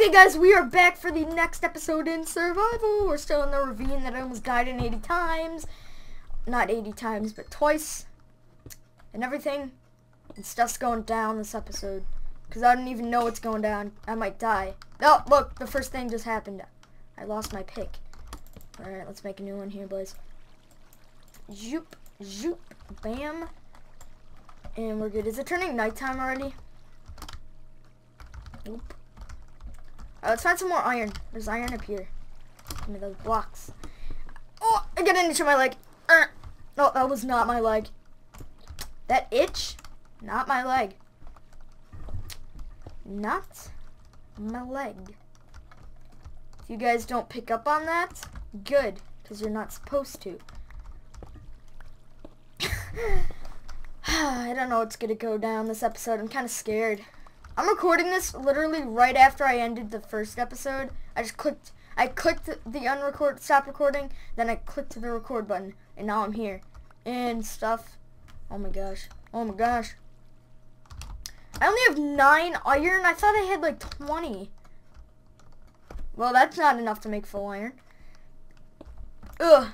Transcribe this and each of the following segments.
Okay, guys, we are back for the next episode in Survival. We're still in the ravine that I almost died in 80 times. Not 80 times, but twice. And everything. And stuff's going down this episode. Because I don't even know what's going down. I might die. Oh, look, the first thing just happened. I lost my pick. Alright, let's make a new one here, boys. Zoop, zoop, bam. And we're good. Is it turning nighttime already? Nope. Uh, let's find some more iron. There's iron up here. Give me those blocks. Oh, I got an itch on my leg. Uh, no, that was not my leg. That itch, not my leg. Not my leg. If you guys don't pick up on that, good, because you're not supposed to. I don't know what's going to go down this episode. I'm kind of scared. I'm recording this literally right after I ended the first episode. I just clicked, I clicked the unrecord, stop recording, then I clicked the record button, and now I'm here. And stuff. Oh my gosh. Oh my gosh. I only have 9 iron. I thought I had like 20. Well, that's not enough to make full iron. Ugh.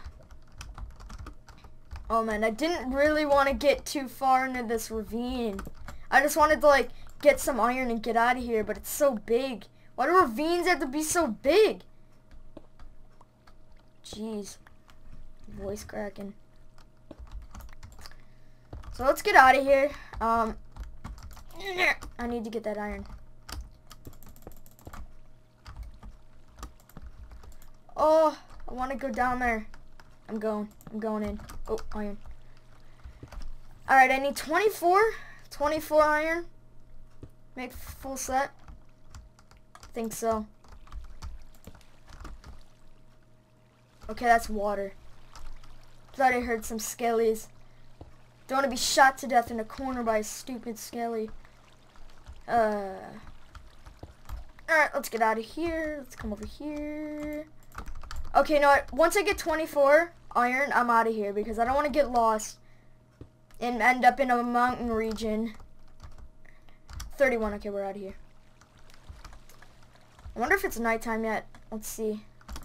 Oh man, I didn't really want to get too far into this ravine. I just wanted to like get some iron and get out of here, but it's so big. Why do ravines have to be so big? Jeez. Voice cracking. So let's get out of here. Um, I need to get that iron. Oh, I want to go down there. I'm going. I'm going in. Oh, iron. Alright, I need 24. 24 iron. Make full set? think so. Okay, that's water. Thought I heard some skellies. Don't want to be shot to death in a corner by a stupid skelly. Uh. Alright, let's get out of here. Let's come over here. Okay, no, once I get 24 iron, I'm out of here because I don't want to get lost and end up in a mountain region 31. Okay, we're out of here. I wonder if it's nighttime yet. Let's see.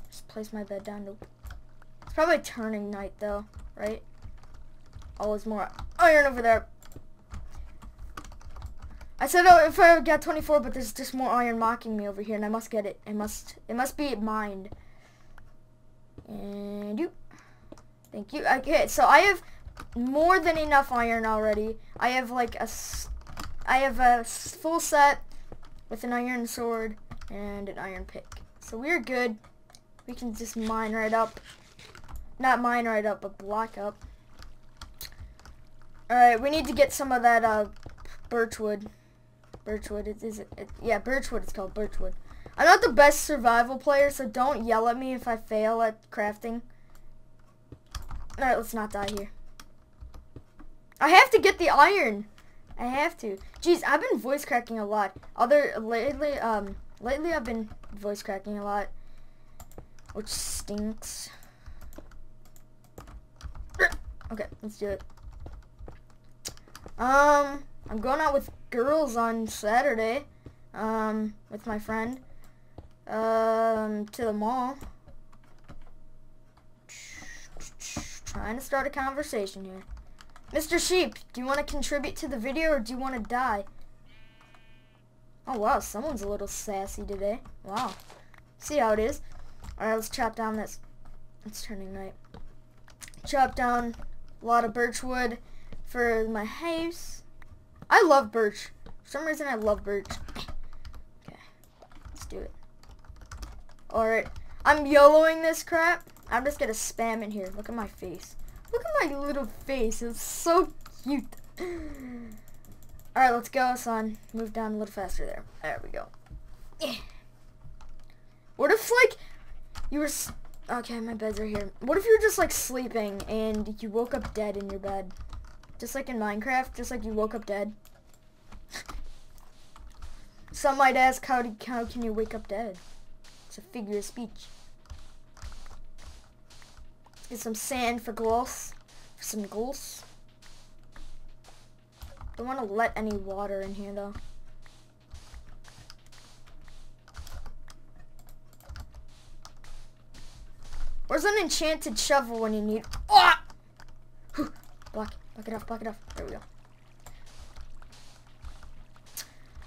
Just place my bed down. It's probably turning night though, right? Oh, there's more iron over there. I said oh, if I get 24, but there's just more iron mocking me over here, and I must get it. It must. It must be mined. And you. Thank you. Okay, so I have more than enough iron already. I have like a I have a full set with an iron sword and an iron pick. So we're good. We can just mine right up. Not mine right up, but block up. Alright, we need to get some of that uh, birchwood. Birchwood, it, is it, it? Yeah, birchwood, it's called birchwood. I'm not the best survival player, so don't yell at me if I fail at crafting. Alright, let's not die here. I have to get the iron. I have to. Jeez, I've been voice cracking a lot. Other lately, um, lately I've been voice cracking a lot, which stinks. Okay, let's do it. Um, I'm going out with girls on Saturday, um, with my friend, um, to the mall. Trying to start a conversation here. Mr. Sheep, do you want to contribute to the video or do you want to die? Oh wow, someone's a little sassy today. Wow. See how it is. Alright, let's chop down this. It's turning night. Chop down a lot of birch wood for my house. I love birch. For some reason I love birch. okay, let's do it. Alright, I'm yellowing this crap. I'm just gonna spam in here. Look at my face. Look at my little face. It's so cute. Alright, let's go, son. Move down a little faster there. There we go. Yeah. What if, like, you were... Okay, my bed's right here. What if you were just, like, sleeping and you woke up dead in your bed? Just like in Minecraft, just like you woke up dead. Some might ask, how, do, how can you wake up dead? It's a figure of speech. Get some sand for ghouls. For some ghouls. Don't want to let any water in here though. Where's an enchanted shovel when you need? Oh! Ah! Whew. Block, block it off, block it off. There we go.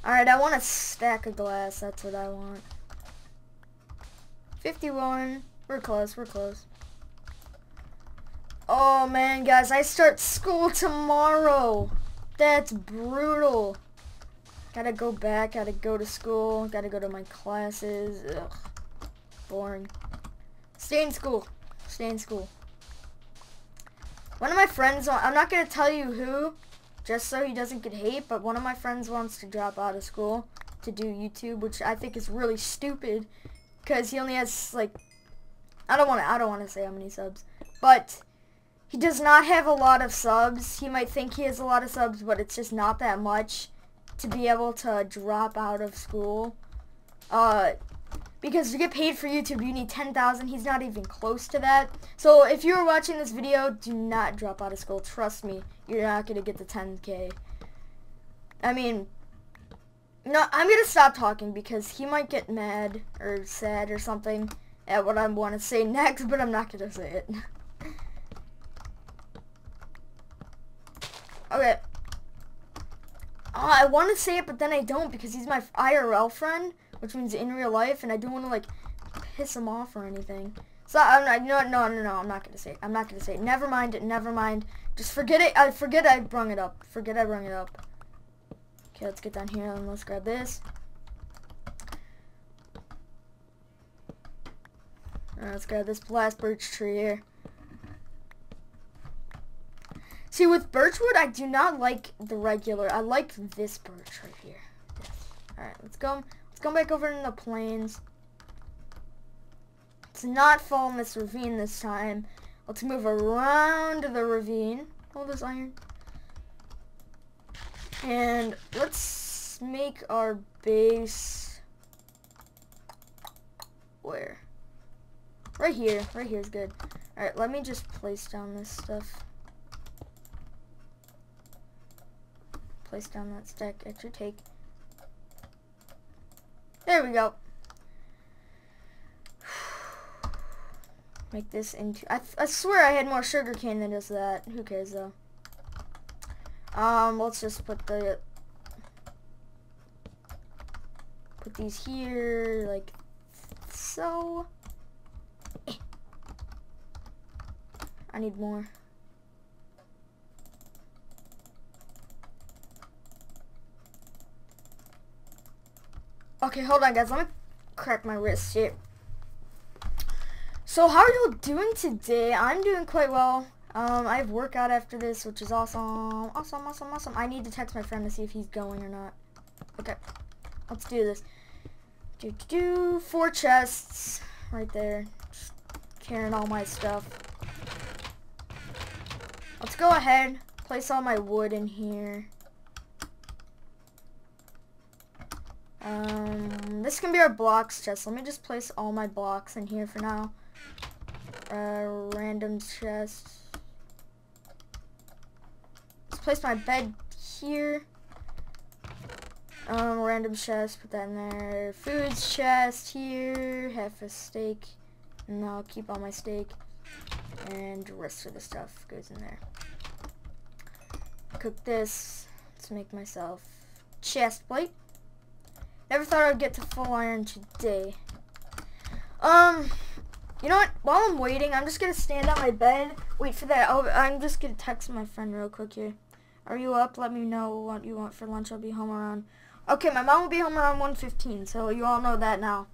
Alright, I want a stack of glass. That's what I want. 51. We're close, we're close. Oh man, guys, I start school tomorrow. That's brutal. Gotta go back, gotta go to school, gotta go to my classes. Ugh. Boring. Stay in school. Stay in school. One of my friends, I'm not gonna tell you who, just so he doesn't get hate, but one of my friends wants to drop out of school to do YouTube, which I think is really stupid, because he only has, like, I don't want to, I don't want to say how many subs, but he does not have a lot of subs. He might think he has a lot of subs, but it's just not that much to be able to drop out of school. Uh, because to get paid for YouTube, you need 10,000. He's not even close to that. So if you're watching this video, do not drop out of school. Trust me, you're not going to get the 10K. I mean, no, I'm going to stop talking because he might get mad or sad or something at what I want to say next, but I'm not going to say it. okay. Oh, I want to say it, but then I don't because he's my IRL friend which means in real life, and I don't want to like piss him off or anything. So I'm not, no, no, no, no, I'm not gonna say it. I'm not gonna say it. Never mind it. Never mind. Just forget it. I forget I brung it up. Forget I brung it up. Okay, let's get down here and let's grab this. Let's grab this blast birch tree here. See, with birchwood, I do not like the regular. I like this birch right here. Alright, let's go Let's go back over in the plains. Let's not fall in this ravine this time. Let's move around the ravine. All this iron. And let's make our base... Where? Right here. Right here is good. Alright, let me just place down this stuff. Place down that stack. Extra take. There we go. Make this into... I, I swear I had more sugar cane than just that. Who cares, though? Um, let's just put the... Put these here, like so. I need more. Okay, hold on, guys. Let me crack my wrist here. So, how are you doing today? I'm doing quite well. Um, I have workout after this, which is awesome. Awesome, awesome, awesome. I need to text my friend to see if he's going or not. Okay, let's do this. Do, do, do. Four chests right there. Just carrying all my stuff. Let's go ahead, place all my wood in here. Um, this can be our blocks chest. Let me just place all my blocks in here for now. Uh, random chest. Let's place my bed here. Um, random chest, put that in there. Foods chest here, half a steak. And I'll keep all my steak. And rest of the stuff goes in there. Cook this. Let's make myself chest plate. Never thought I'd get to full iron today. Um, you know what? While I'm waiting, I'm just to stand on my bed, wait for that. i I'm just to text my friend real quick here. Are you up? Let me know what you want for lunch. I'll be home around... Okay, my mom will be home around 1.15, so you all know that now.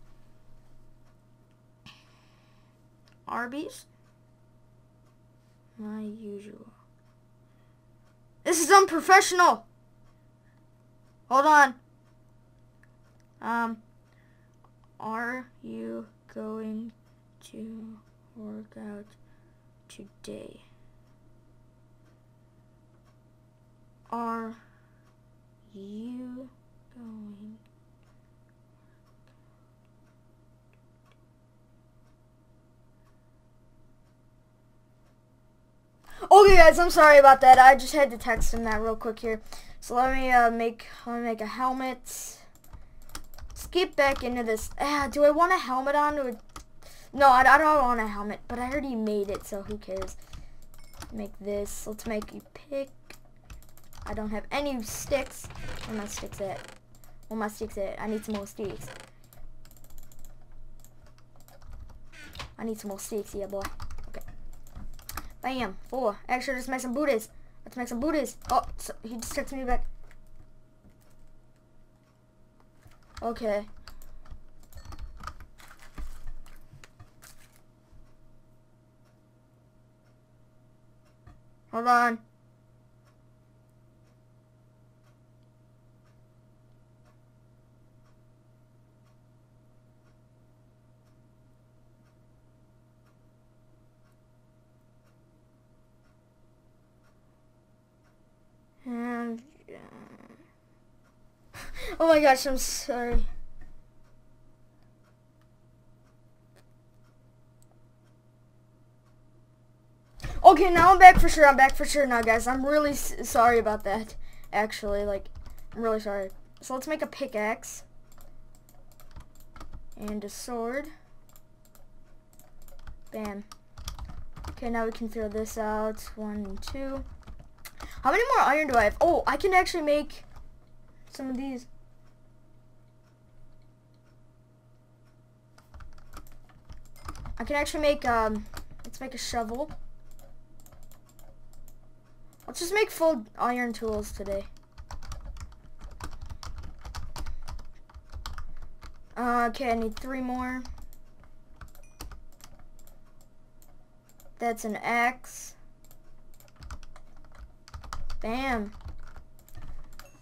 Arby's? My usual. This is unprofessional! Hold on. Um, are you going to work out today? Are you going Okay guys, I'm sorry about that. I just had to text him that real quick here. So let me uh, make let me make a helmet get back into this. Ah, do I want a helmet on? Or No, I, I don't want a helmet, but I already made it, so who cares? Make this. Let's make a pick. I don't have any sticks. Where my sticks at? Where my sticks at? I need some more sticks. I need some more sticks, yeah, boy. Okay. Bam. Four. Actually, let's make some booties. Let's make some booties. Oh, so he just texted me back. Okay. Hold on. And, uh, oh my gosh, I'm sorry. Okay, now I'm back for sure. I'm back for sure now, guys. I'm really sorry about that, actually. Like, I'm really sorry. So let's make a pickaxe. And a sword. Bam. Okay, now we can throw this out. One two. How many more iron do I have? Oh, I can actually make some of these. I can actually make, um, let's make a shovel. Let's just make full iron tools today. Uh, okay, I need three more. That's an axe. Bam.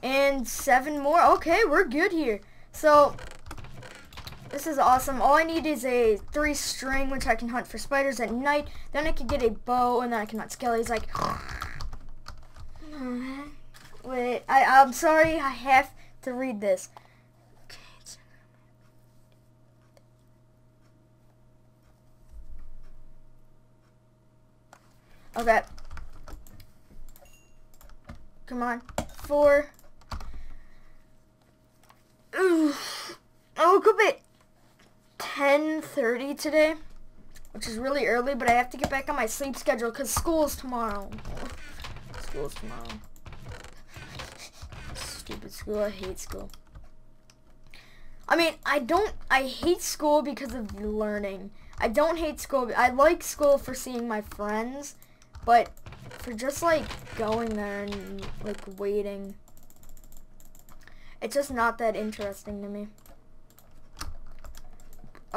And seven more. Okay, we're good here. So, this is awesome. All I need is a three string, which I can hunt for spiders at night. Then I can get a bow, and then I can hunt skellies. Like, wait, I, I'm sorry, I have to read this. Okay. Come on. Four. Ooh. Oh, could it. 7.30 today, which is really early, but I have to get back on my sleep schedule because school is tomorrow. School is tomorrow. Stupid school. I hate school. I mean, I don't, I hate school because of learning. I don't hate school. I like school for seeing my friends, but for just like going there and like waiting, it's just not that interesting to me.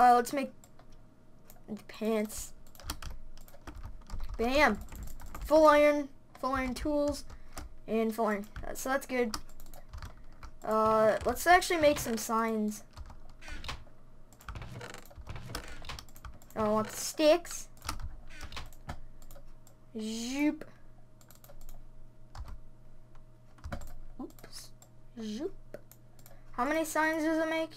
Uh, let's make pants. Bam! Full iron, full iron tools, and full iron. So that's good. Uh, let's actually make some signs. I want sticks. Zoop. Oops. Zoop. How many signs does it make?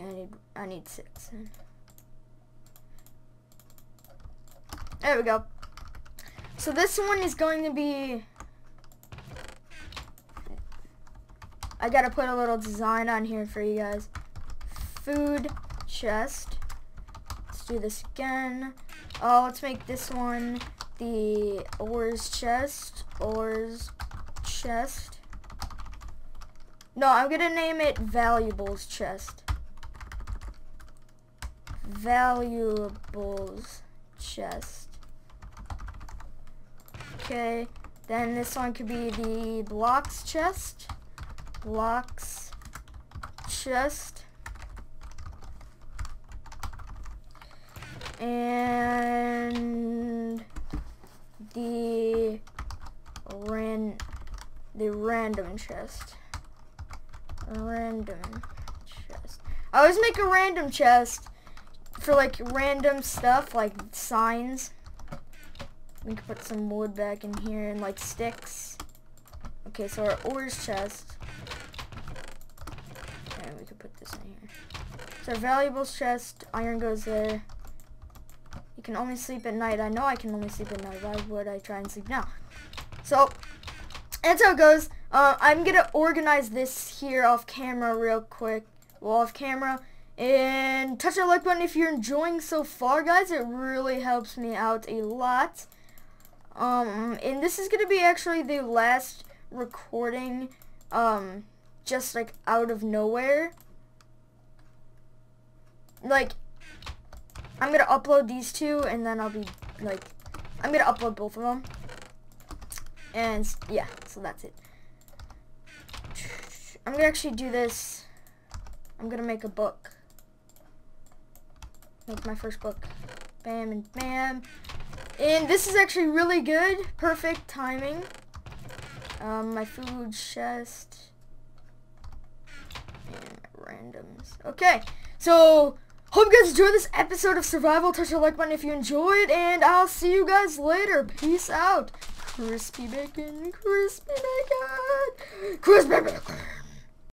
Okay, I need, I need six. There we go. So this one is going to be... I gotta put a little design on here for you guys. Food chest. Let's do this again. Oh, let's make this one the ores chest. Ores chest. No, I'm gonna name it valuables chest. Valuables chest. Okay, then this one could be the blocks chest. Blocks chest. and the ran the random chest. Random chest. I always make a random chest for like random stuff like signs. We can put some wood back in here and like sticks. Okay, so our ores chest. And we could put this in here. So valuables chest, iron goes there. You can only sleep at night. I know I can only sleep at night. Why would I try and sleep now? So, that's how it goes. Uh, I'm going to organize this here off camera real quick. Well, off camera. And touch that like button if you're enjoying so far, guys. It really helps me out a lot. Um, and this is going to be actually the last recording, um, just like out of nowhere. Like, I'm going to upload these two and then I'll be like, I'm going to upload both of them. And yeah, so that's it. I'm going to actually do this. I'm going to make a book. Make my first book. Bam and bam. And this is actually really good. Perfect timing. Um, my food chest. And randoms. Okay. So, hope you guys enjoyed this episode of Survival. Touch the like button if you enjoyed. And I'll see you guys later. Peace out. Crispy bacon. Crispy bacon. Crispy bacon.